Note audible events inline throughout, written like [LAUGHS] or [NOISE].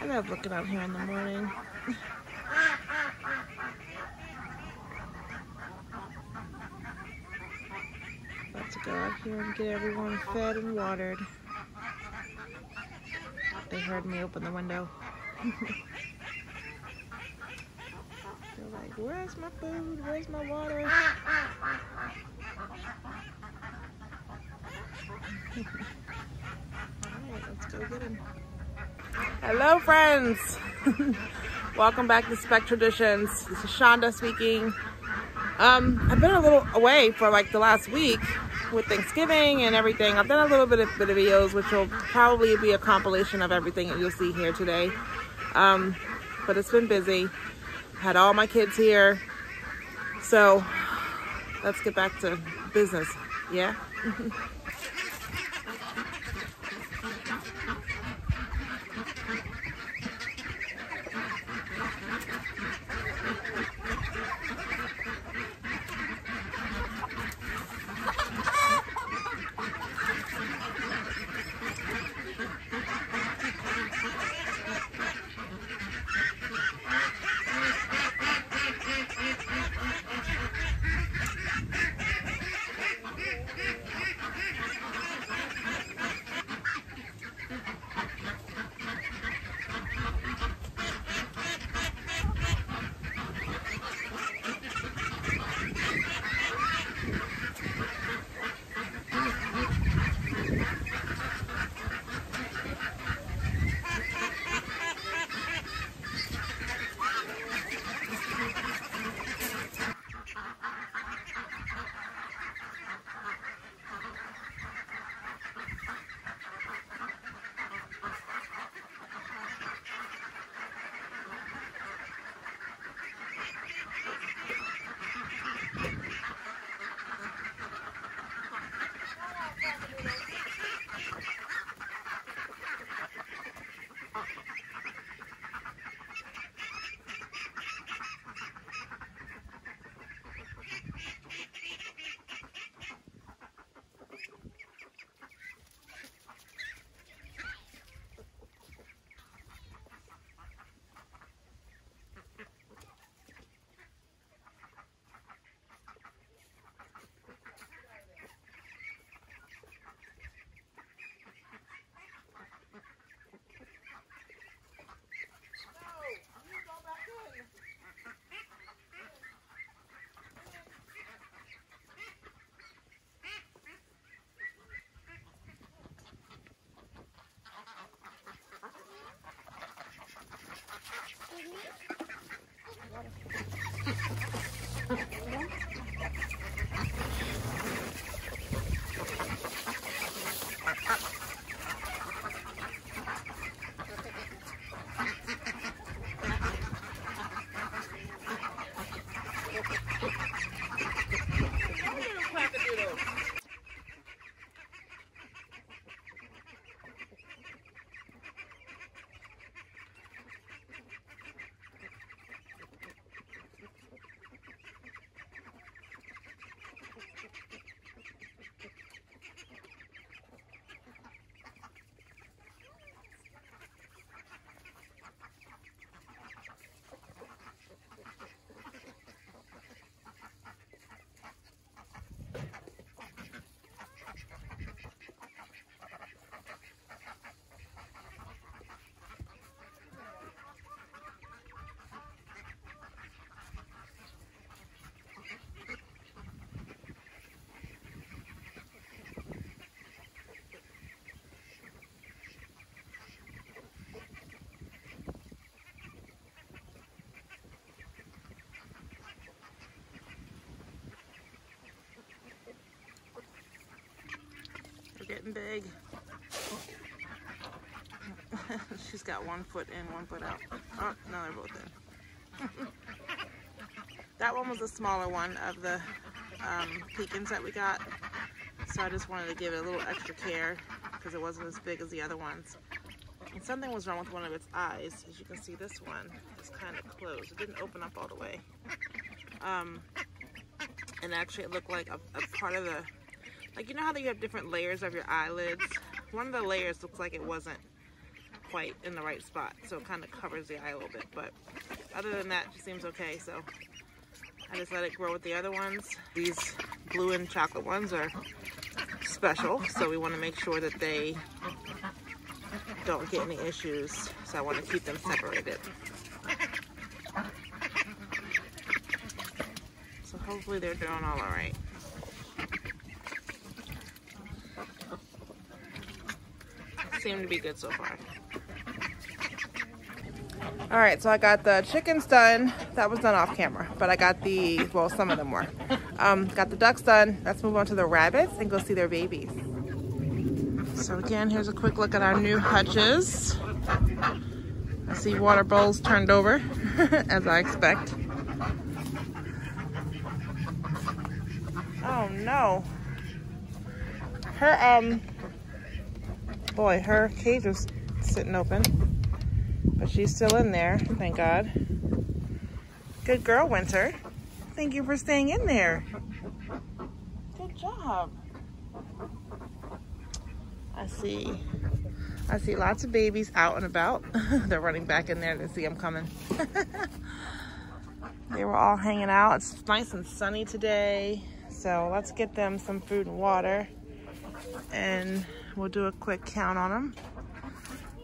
I love looking out here in the morning. About to go out here and get everyone fed and watered. They heard me open the window. [LAUGHS] They're like, where's my food? Where's my water? [LAUGHS] Alright, let's go get him. Hello, friends. [LAUGHS] Welcome back to Sbeck Traditions. This is Shonda speaking. Um, I've been a little away for like the last week with Thanksgiving and everything. I've done a little bit of, bit of videos, which will probably be a compilation of everything that you'll see here today. Um, but it's been busy. Had all my kids here. So let's get back to business. Yeah? [LAUGHS] getting big. [LAUGHS] She's got one foot in, one foot out. Oh, no, they're both in. [LAUGHS] that one was the smaller one of the um, that we got. So I just wanted to give it a little extra care because it wasn't as big as the other ones. And something was wrong with one of its eyes. As you can see, this one is kind of closed. It didn't open up all the way. Um, and actually it looked like a, a part of the like you know how you have different layers of your eyelids? One of the layers looks like it wasn't quite in the right spot. So it kind of covers the eye a little bit. But other than that, she seems okay. So I just let it grow with the other ones. These blue and chocolate ones are special. So we want to make sure that they don't get any issues. So I want to keep them separated. So hopefully they're doing all right. Seem to be good so far. All right, so I got the chickens done. That was done off camera, but I got the, well, some of them were. Um, got the ducks done. Let's move on to the rabbits and go see their babies. So again, here's a quick look at our new hutches. I see water bowls turned over, [LAUGHS] as I expect. Oh no. Her, um, boy, her cage was sitting open. But she's still in there, thank God. Good girl, Winter. Thank you for staying in there. Good job. I see. I see lots of babies out and about. [LAUGHS] They're running back in there to see them coming. [LAUGHS] they were all hanging out. It's nice and sunny today. So let's get them some food and water. And we'll do a quick count on them.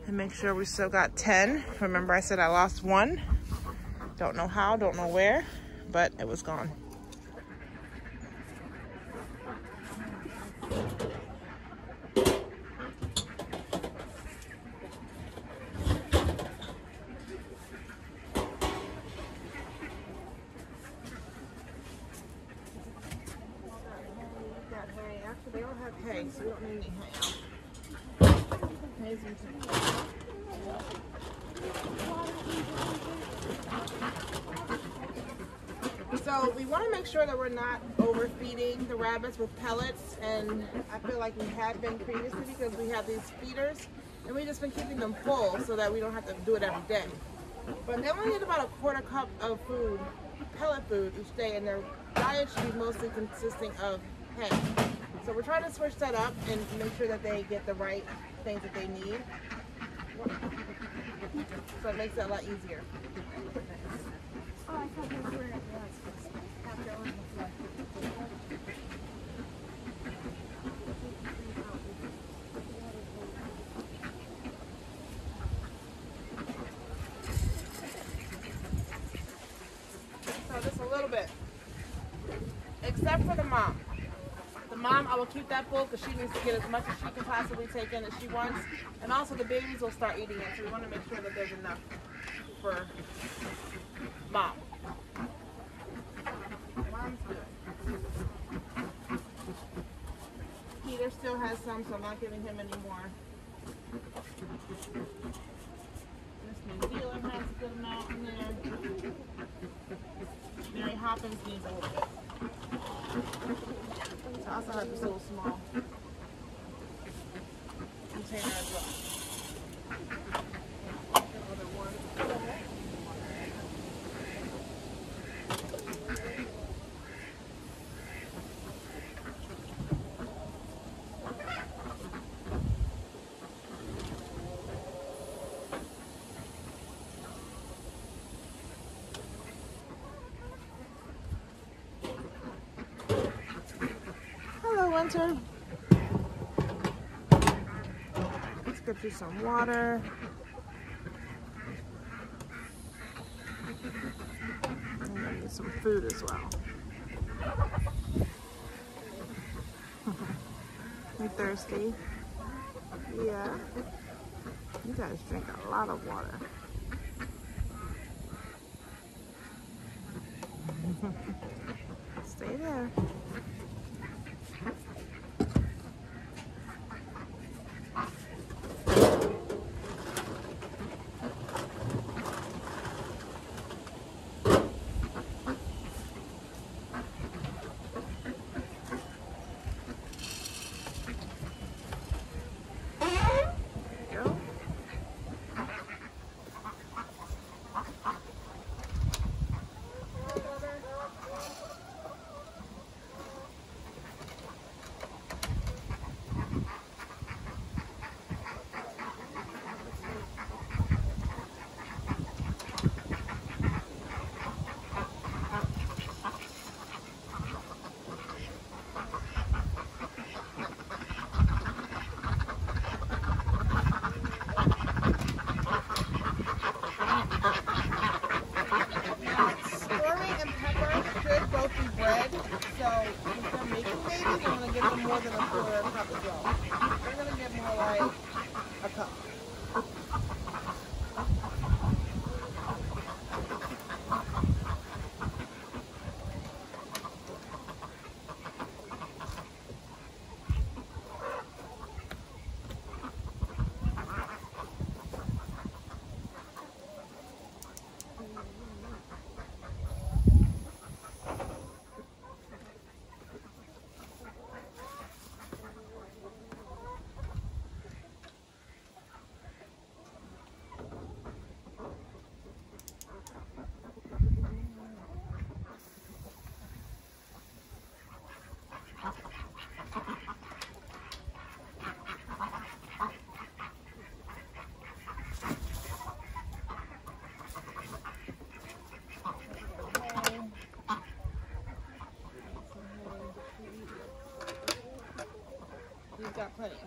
And make sure we still got 10. Remember I said I lost one. Don't know how, don't know where, but it was gone. So we don't need any So we want to make sure that we're not overfeeding the rabbits with pellets and I feel like we have been previously because we have these feeders and we've just been keeping them full so that we don't have to do it every day. But they only need about a quarter cup of food, pellet food each day and their diet should be mostly consisting of hay. So we're trying to switch that up and make sure that they get the right things that they need. So it makes it a lot easier. Just a little bit. Except for the mom. I will keep that full because she needs to get as much as she can possibly take in as she wants. And also the babies will start eating it, so we want to make sure that there's enough for mom. Peter still has some, so I'm not giving him any more. Miss New Zealand has a good amount in there. Mary Hoppins needs a little bit. I also have this little small container as well. Another one. Let's get you some water. And get some food as well. [LAUGHS] you thirsty? Yeah. You guys drink a lot of water. 加快点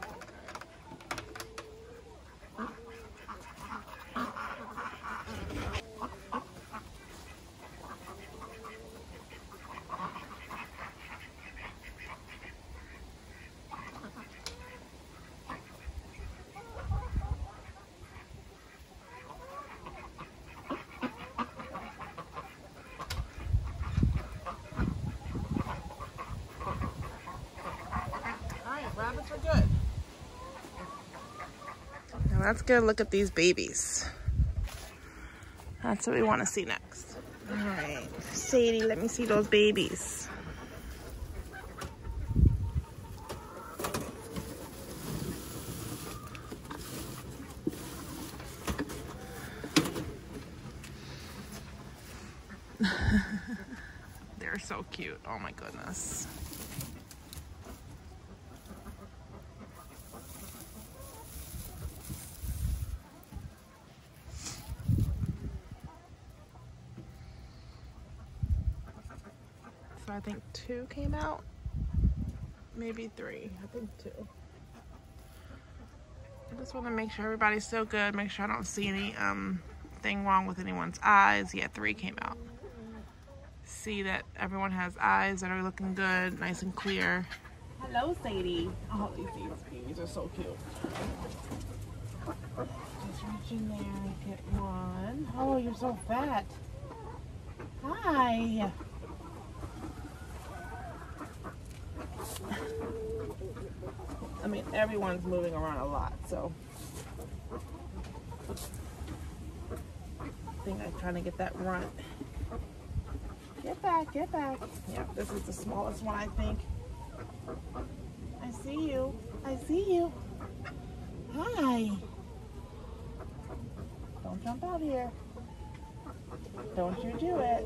let's get a look at these babies. That's what we want to see next. All right, Sadie, let me see those babies. [LAUGHS] They're so cute. Oh my goodness. So I think two came out. Maybe three. I think two. I just want to make sure everybody's still good. Make sure I don't see any um thing wrong with anyone's eyes. Yeah, three came out. See that everyone has eyes that are looking good, nice and clear. Hello, Sadie. Oh, these babies are so cute. Just reach in there and get one. Oh, you're so fat. Hi. I mean, everyone's moving around a lot, so I think I'm trying to get that runt. Get back, get back. Yeah, this is the smallest one, I think. I see you. I see you. Hi. Don't jump out here. Don't you do it.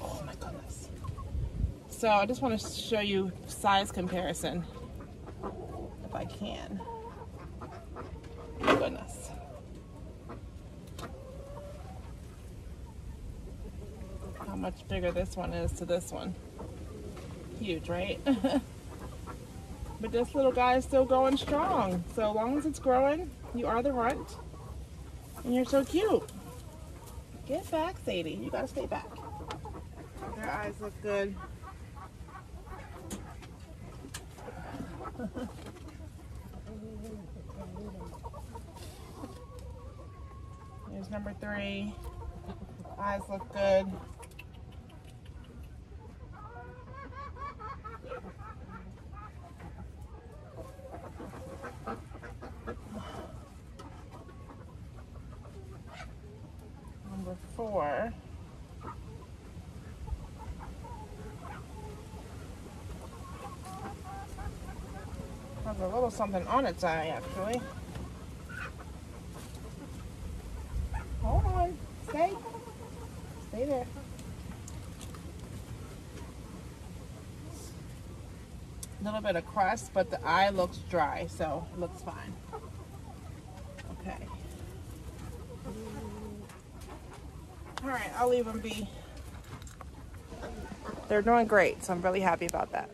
Oh my goodness. So I just want to show you size comparison, I can. Goodness. How much bigger this one is to this one. Huge, right? [LAUGHS] but this little guy is still going strong. So long as it's growing, you are the runt. And you're so cute. Get back, Sadie. You gotta stay back. Their eyes look good. Here's number three. Eyes look good. Number four. Has a little something on its eye, actually. Hold on. Stay. Stay there. A little bit of crust, but the eye looks dry, so it looks fine. Okay. All right, I'll leave them be. They're doing great, so I'm really happy about that.